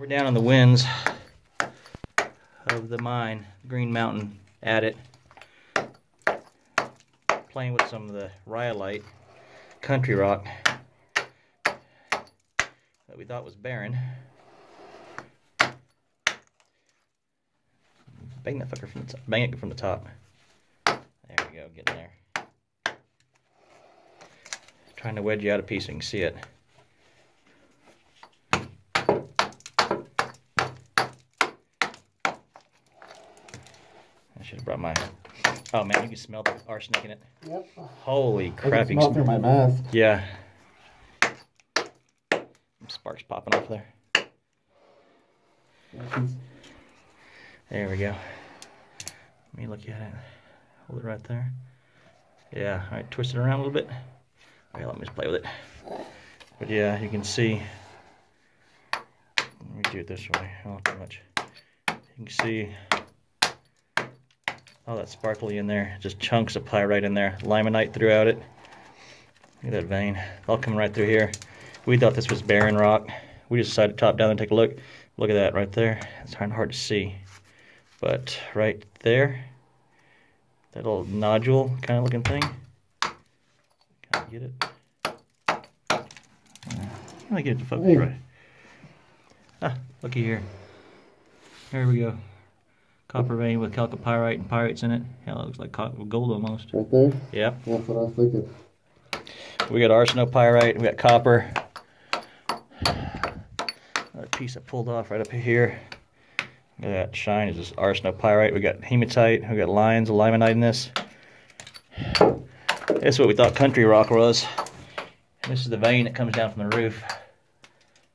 We're down on the winze of the mine, Green Mountain at it, playing with some of the rhyolite country rock that we thought was barren. Bang that fucker from the top. Bang it from the top. There we go, getting there. Trying to wedge you out a piece so you can see it. Should have brought my. Oh man, you can smell the arsenic in it. Yep. Holy crap! can you smell through my mask. Yeah. Sparks popping off there. There we go. Let me look at it. Hold it right there. Yeah, all right, twist it around a little bit. All right, let me just play with it. But yeah, you can see. Let me do it this way. Not too much. You can see all that sparkly in there. Just chunks of pyrite in there. Limonite throughout it. Look at that vein. All coming right through here. We thought this was barren rock. We just decided to top down and take a look. Look at that right there. It's kind of hard to see. But right there, that little nodule kind of looking thing. Can I get it? Can I get it to focus right? Ah, looky here. There we go. Copper vein with chalcopyrite and pyrites in it. Hell, it looks like gold almost. Right there? Yep. That's what I was thinking. We got arsenopyrite, we got copper. Another piece I pulled off right up here. Look at that shine is this arsenopyrite. We got hematite, we got lines of limonite in this. This is what we thought country rock was. And this is the vein that comes down from the roof.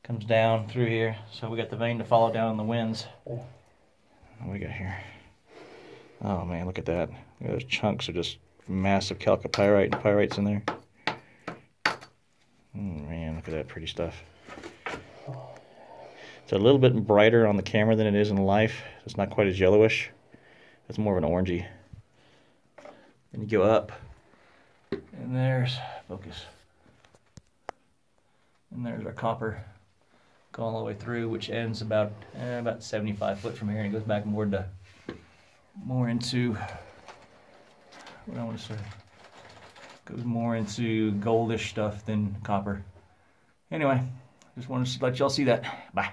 Comes down through here. So we got the vein to follow down in the winze. What do we got here? Oh man, look at that. Those chunks are just massive chalcopyrite and pyrites in there. Mm, man, look at that pretty stuff. It's a little bit brighter on the camera than it is in life. It's not quite as yellowish. It's more of an orangey. Then you go up, and there's focus. And there's our copper going all the way through, which ends about eh, about 75 foot from here, and it goes back more to more into what I want to say goes more into goldish stuff than copper. Anyway, just wanted to let y'all see that. Bye.